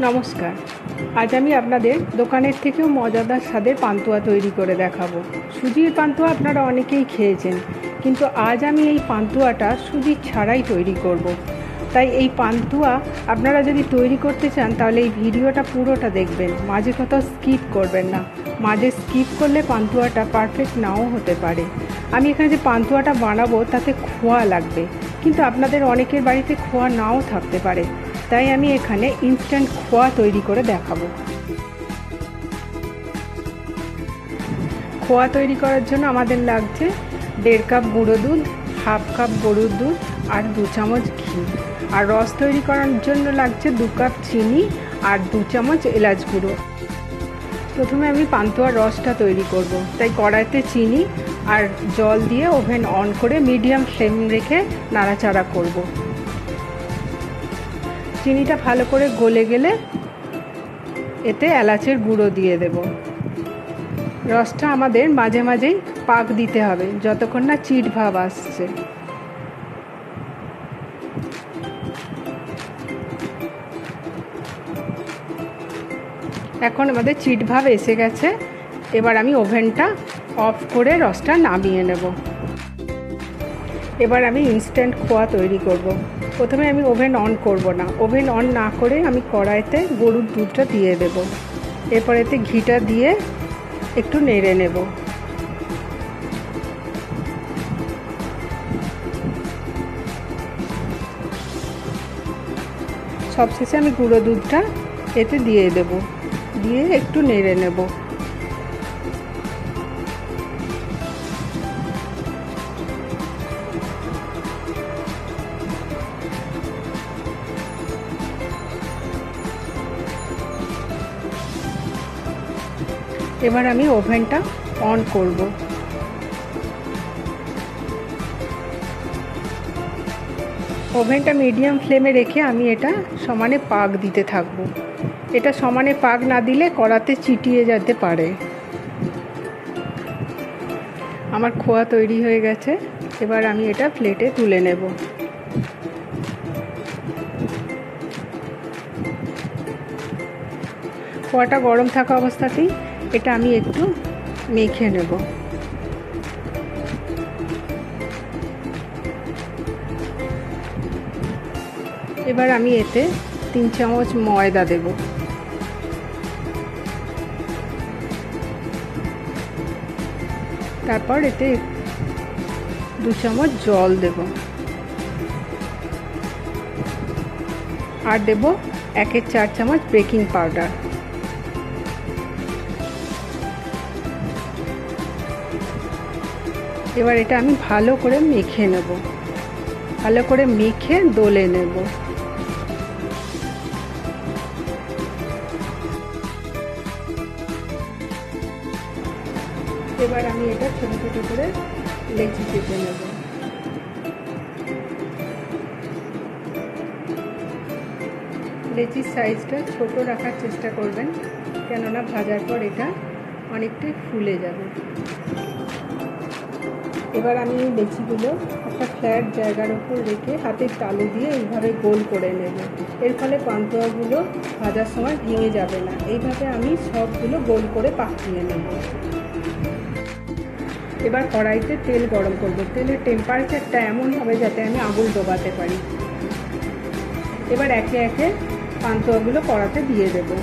নমস্কার। আজ আমি আপনাদের দোকানের থেকেও মজাদার স্বাদের পান্তুয়া তৈরি করে দেখাবো। সুজির পান্তুয়া আপনারা অনেকেই খেয়েছেন, কিন্তু আজ আমি এই পান্তুয়াটা সুজির ছাড়াই তৈরি করব। তাই এই পান্তুয়া আপনারা যদি তৈরি করতে চান, তাহলে এই ভিডিওটা পুরোটা দেখবেন। মাঝে কোথাও স্কিপ করবেন না। মাঝে স্কিপ করলে পান্তুয়াটা পারফেক্ট নাও হতে পারে। আমি এখানে যে পান্তুয়াটা বানাবো, তাতে খোয়া লাগবে। কিন্তু আপনাদের অনেকের বাড়িতে খোয়া নাও থাকতে পারে। তাই আমি এখানে ইনস্ট্যান্ট খোয়া তৈরি করে দেখাবো খোয়া তৈরি করার জন্য আমাদের লাগছে দেড় কাপ গুঁড়ো দুধ, হাফ কাপ গরুর দুধ আর দু চামচ ঘি আর রস তৈরি করার জন্য লাগছে দু কাপ চিনি আর দু চামচ এলাচ গুঁড়ো প্রথমে আমি পান্তুয়ার রসটা তৈরি করব। তাই কড়াইতে চিনি আর জল দিয়ে ওভেন অন করে মিডিয়াম ফ্লেম রেখে নাড়াচাড়া করব। চিনিটা ভালো করে গলে গেলে এতে এলাচের গুঁড়ো দিয়ে দেব। রসটা আমাদের মাঝে মাঝেই পাক দিতে হবে, যতক্ষণ না চিট ভাব আসছে। এখন আমাদের চিট ভাব এসে গেছে, এবার আমি ওভেনটা অফ করে রসটা নামিয়ে নেব। এবার আমি ইনস্ট্যান্ট খোয়া তৈরি করব। প্রথমে আমি ওভেন অন করব না। ওভেন অন না করে আমি কড়াইতে গরুর দুধটা দিয়ে দেব। এরপর এতে ঘিটা দিয়ে একটু নেড়ে নেব। সবশেষে আমি গুঁড়ো দুধটা এতে দিয়ে দেব। দিয়ে একটু নেড়ে নেব। এবার আমি ওভেনটা অন করব। ওভেনটা মিডিয়াম ফ্লেমে রেখে আমি এটা সমানে পাক দিতে থাকব। এটা সমানে পাক না দিলে কড়াতে চিটিয়ে যেতে পারে। আমার খোয়া তৈরি হয়ে গেছে। এবার আমি এটা প্লেটে তুলে নেব। খোয়াটা গরম থাকা অবস্থাতেই এটা আমি একটু মেখে নেব। এবার আমি এতে তিন চামচ ময়দা দেব। তারপর এতে দু চামচ জল দেব। আর দেব একের চার চামচ বেকিং পাউডার। এবার এটা আমি ভালো করে মেখে নেব। ভালো করে মেখে দোলে নেব। এবার আমি এটা ছোট ছোট করে লেচি কেটে নেব। লেচির সাইজটা ছোট রাখার চেষ্টা করবেন, কেননা ভাজার পর এটা অনেকটাই ফুলে যাবে। এবার আমি লেচিগুলো একটা ফ্ল্যাট জায়গার উপর রেখে হাতের তালু দিয়ে এইভাবে গোল করে নেব। এর ফলে পান্তুয়াগুলো ভাজার সময় ভেঙে যাবে না। এইভাবে আমি সবগুলো গোল করে পাকিয়ে নেব। এবার কড়াইতে তেল গরম করব। তেলের টেম্পারেচারটা এমন হবে যাতে আমি আগুন ডোবাতে পারি। এবার একে একে পান্তুয়াগুলো কড়াতে দিয়ে দেবো।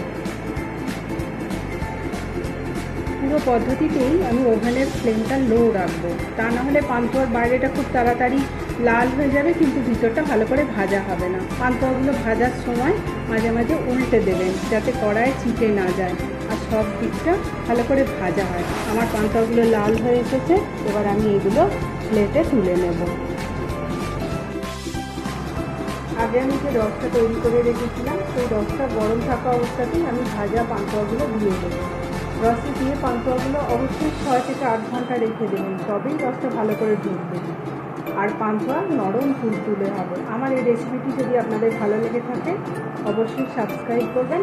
পুরো পদ্ধতিতেই আমি ওভেনের ফ্লেমটা লো রাখব। তা না হলে পান্তুয়ার বাইরেটা খুব তাড়াতাড়ি লাল হয়ে যাবে, কিন্তু ভিতরটা ভালো করে ভাজা হবে না। পান্তুয়াগুলো ভাজার সময় মাঝে মাঝে উল্টে দেবেন, যাতে কড়ায় চিটে না যায়। আর সব দিকটা ভালো করে ভাজা হয়। আমার পান্তুয়াগুলো লাল হয়ে এসেছে, এবার আমি এগুলো প্লেটে তুলে নেব। আগে আমি যে রসটা তৈরি করে রেখেছিলাম, সেই রসটা গরম থাকা অবস্থাতেই আমি ভাজা পান্তুয়াগুলো দিয়ে দেবো। রসে দিয়ে পান্তুয়াগুলো অবশ্যই ছয় থেকে আট ঘণ্টা রেখে দেবেন, তবেই রসটা ভালো করে ঢুকবে আর পান্তুয়া নরম তুলতুলে হবে। আমার এই রেসিপিটি যদি আপনাদের ভালো লেগে থাকে, অবশ্যই সাবস্ক্রাইব করবেন।